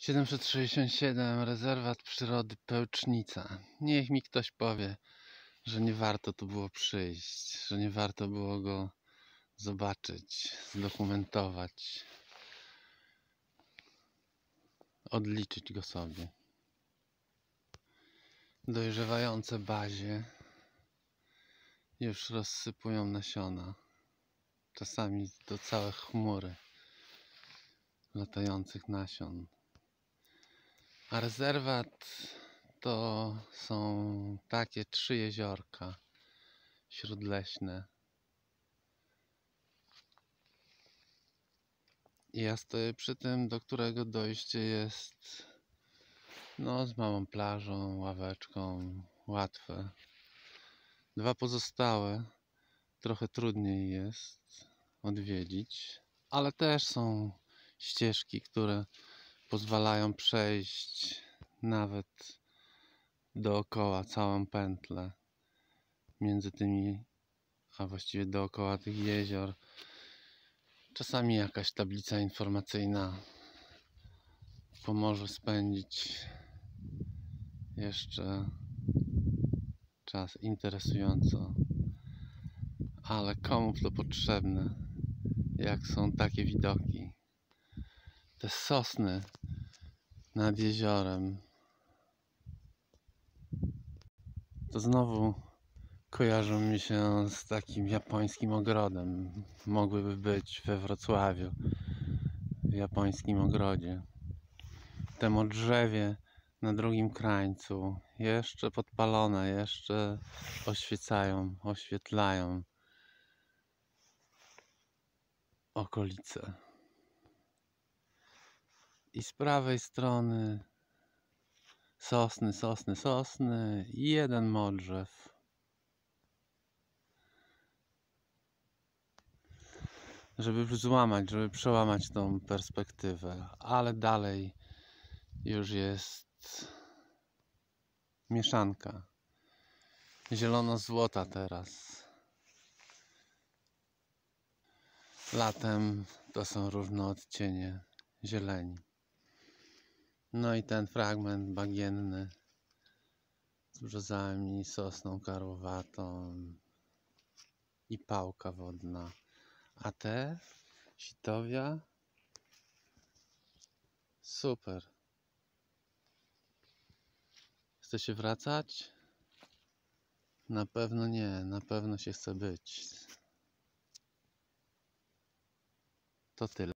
767 Rezerwat Przyrody Pełcznica. Niech mi ktoś powie, że nie warto tu było przyjść, że nie warto było go zobaczyć, zdokumentować, odliczyć go sobie. Dojrzewające bazie już rozsypują nasiona. Czasami to całe chmury latających nasion. A rezerwat to są takie trzy jeziorka śródleśne. I ja stoję przy tym, do którego dojście jest no z małą plażą, ławeczką, łatwe. Dwa pozostałe trochę trudniej jest odwiedzić, ale też są ścieżki, które pozwalają przejść nawet dookoła całą pętlę między tymi, a właściwie dookoła tych jezior. Czasami jakaś tablica informacyjna pomoże spędzić jeszcze czas interesująco. Ale komu to potrzebne, jak są takie widoki? Te sosny nad jeziorem. To znowu kojarzą mi się z takim japońskim ogrodem. Mogłyby być we Wrocławiu, w japońskim ogrodzie. Te drzewie na drugim krańcu, jeszcze podpalone, jeszcze oświecają, oświetlają okolice. I z prawej strony sosny, sosny, sosny i jeden modrzew. Żeby złamać, żeby przełamać tą perspektywę, ale dalej już jest mieszanka zielono-złota teraz. Latem to są różne odcienie zieleni. No i ten fragment bagienny z brzozami, sosną karłowatą i pałka wodna. A te sitowia super. Chce się wracać? Na pewno nie, na pewno się chce być. To tyle.